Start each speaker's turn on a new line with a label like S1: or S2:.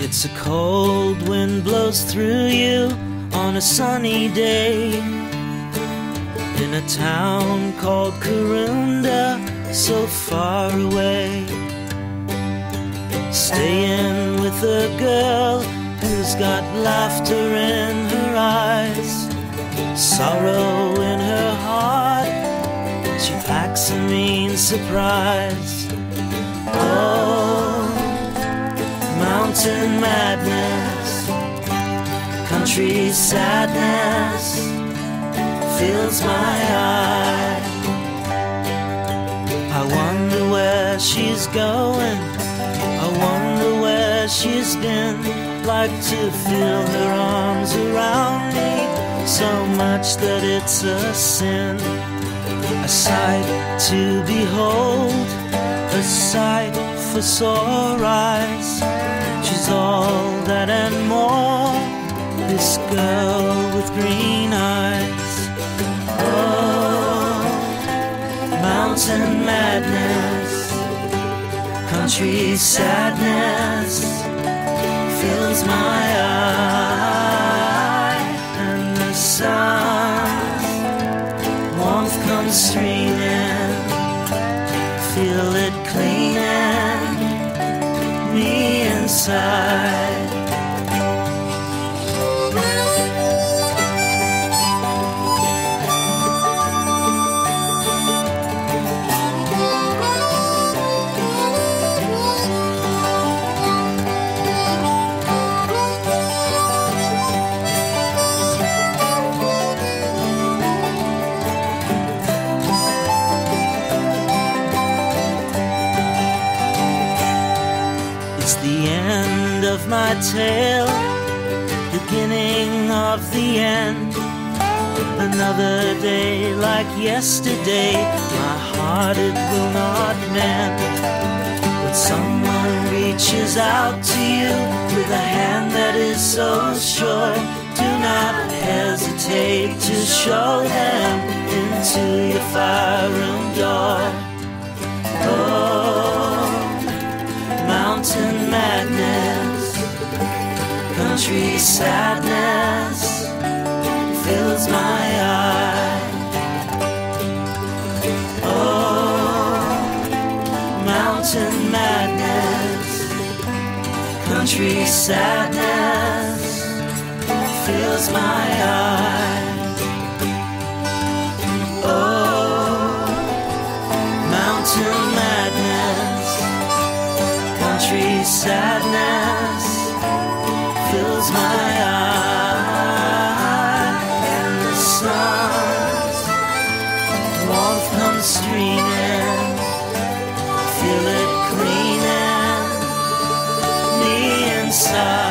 S1: It's a cold wind blows through you on a sunny day in a town called Kuranda, so far away. Staying with a girl who's got laughter in her eyes, sorrow in her heart. She packs a mean surprise. Mountain madness, country sadness fills my eye. I wonder where she's going. I wonder where she's been. Like to feel her arms around me so much that it's a sin. A sight to behold, a sight for sore eyes. All that and more. This girl with green eyes. Oh, mountain madness, country sadness fills my eye, and the sun's warmth comes streaming. Me of my tale, beginning of the end. Another day like yesterday, my heart it will not mend. When someone reaches out to you with a hand that is so sure, do not hesitate to show them into your fire room door. Oh, country sadness fills my eye. Oh, mountain madness, country sadness fills my eye. Oh, mountain madness country sadness I'm streaming, feel it cleaning me inside.